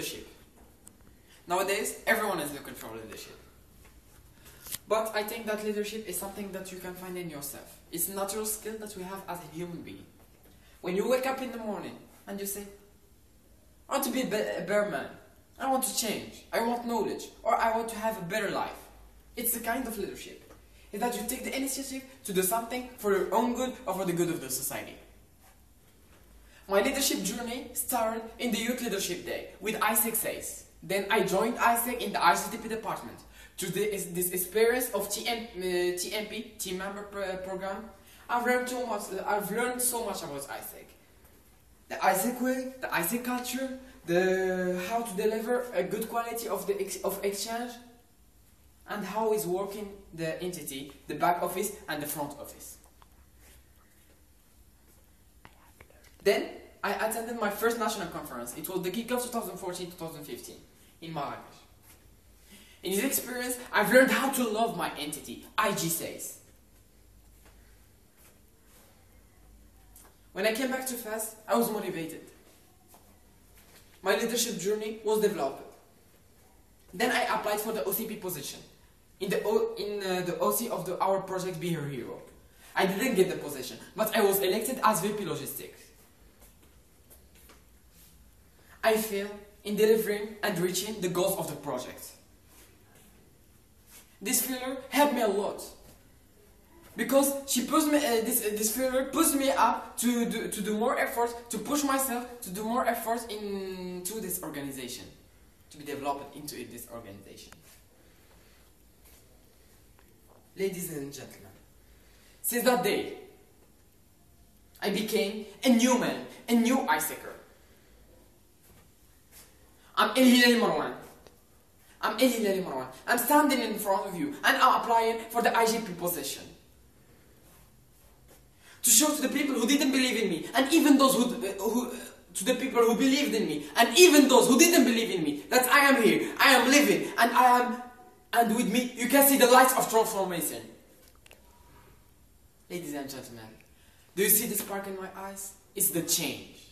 leadership. Nowadays, everyone is looking for leadership. But I think that leadership is something that you can find in yourself. It's a natural skill that we have as a human being. When you wake up in the morning and you say, I want to be a bearman, I want to change, I want knowledge, or I want to have a better life. It's the kind of leadership. It's that you take the initiative to do something for your own good or for the good of the society. My leadership journey started in the Youth Leadership Day with AIESEC SAISS. Then I joined AIESEC in the ICTP department. Through this, experience of TM, uh, TMP, Team Member Program, I've learned so much. I've learned so much about AIESEC. The AIESEC way, the AIESEC culture, the how to deliver a good quality of the ex, of exchange, and how is working the entity, the back office and the front office. Then I attended my first national conference. It was the Kickoff 2014-2015 in Marrakesh. In this experience, I've learned how to love my entity, IG SAISS. When I came back to FAS, I was motivated. My leadership journey was developed. Then I applied for the OCP position in the o- in uh, the OC of the our project Be Hero. I didn't get the position, but I was elected as VP Logistics. I feel in delivering and reaching the goals of the project. This failure helped me a lot because she pushed me. Uh, this uh, this failure pushed me up to do, to do more effort, to push myself to do more effort into this organization, to be developed into this organization. Ladies and gentlemen, since that day, I became a new man, a new AIESECer. I'm El Hilali Marouane. I'm El Hilali Marouane. I'm standing in front of you and I'm applying for the IGP position. To show to the people who didn't believe in me and even those who, uh, who uh, to the people who believed in me and even those who didn't believe in me that I am here, I am living and I am and with me you can see the light of transformation. Ladies and gentlemen, do you see the spark in my eyes? It's the change.